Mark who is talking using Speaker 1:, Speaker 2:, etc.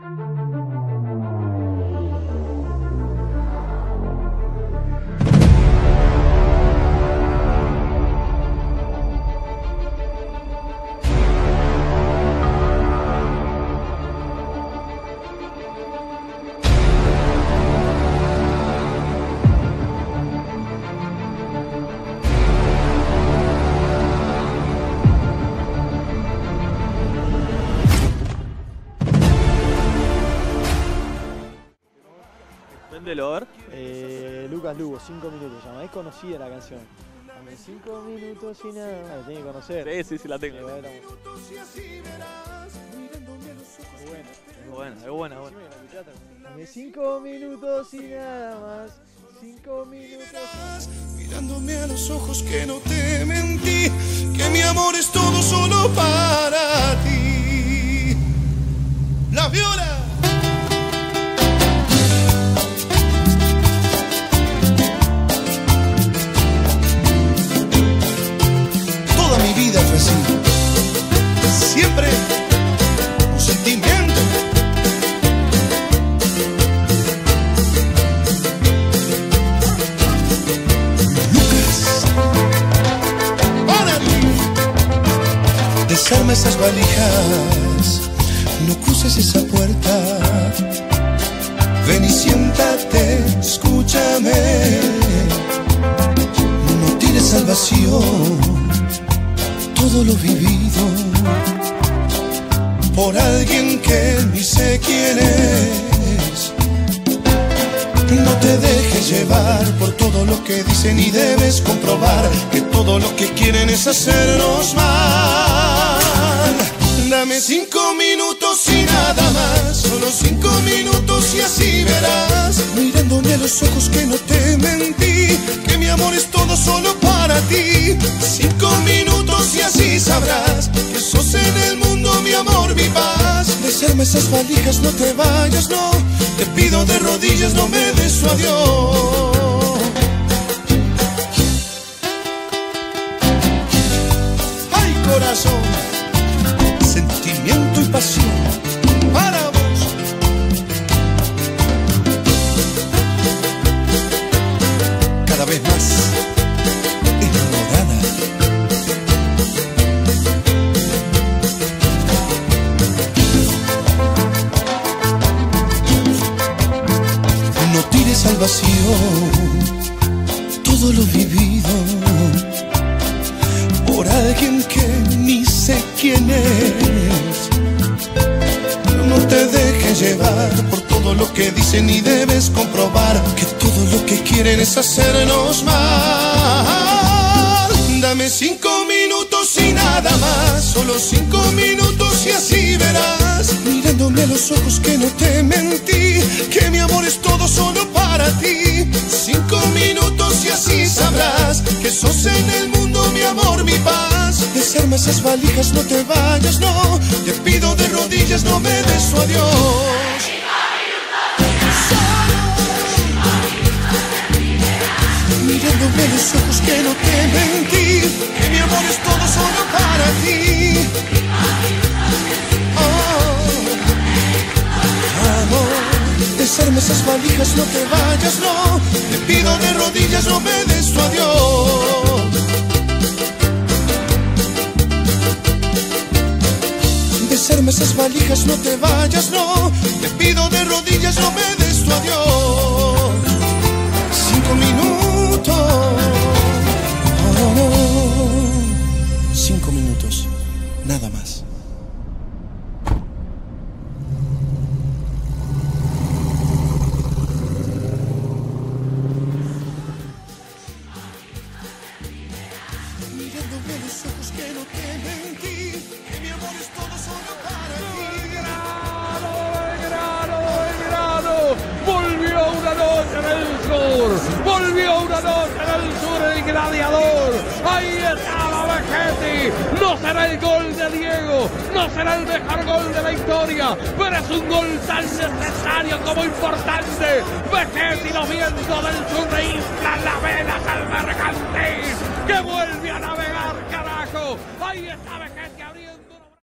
Speaker 1: Véndelo, a ver.
Speaker 2: Eh, Lucas Lugo, 5 minutos llama. Es conocida la canción. Dame 5 minutos y nada más. La tiene que conocer.
Speaker 1: Sí, sí, sí, la tengo.
Speaker 2: Bueno.
Speaker 1: Es buena, es buena, es buena.
Speaker 2: Dame 5 minutos y nada más. 5 minutos.
Speaker 3: Mirándome a los ojos que no te mentí, que mi amor es todo solo para ti. La viola. Desarma esas valijas, no cruces esa puerta. Ven y siéntate, escúchame. No tires al vacío todo lo vivido por alguien que ni sé quién es. No te dejes llevar por todo lo que dicen y debes comprobar que todo lo que quieren es hacernos mal. Dame cinco minutos y nada más, solo cinco minutos y así verás, mirándome a los ojos que no te mentí, que mi amor es todo solo para ti. Cinco minutos y así sabrás que sos en el mundo mi amor, mi paz. Desarma esas valijas, no te vayas, no, te pido de rodillas, no me des adiós. Todo lo vivido por alguien que ni sé quién es. No te dejes llevar por todo lo que dicen y debes comprobar que todo lo que quieren es hacernos mal. Dame cinco minutos y nada más, solo cinco minutos y así verás, mirándome los ojos que no te mentí, que mi amor es todo solo para ti. Cinco minutos y así sabrás que sos en el mundo mi amor, mi paz. Desarma esas valijas, no te vayas, no, te pido de rodillas, no me des adiós. Mirándome los ojos que no te mentí, que mi amor es todo solo para ti. Esas valijas, no te vayas, no. Te pido de rodillas, no me des tu adiós. Desarma esas valijas, no te vayas, no. Te pido de rodillas, no me des tu adiós. Cinco minutos. Oh, Cinco minutos. Nada más.
Speaker 4: El sur el gladiador, ahí estaba Vegetti, no será el gol de Diego, no será el mejor gol de la historia, pero es un gol tan necesario como importante, Vegetti los vientos del sur le inflan las venas al mercantil, que vuelve a navegar carajo, ahí está Vegetti.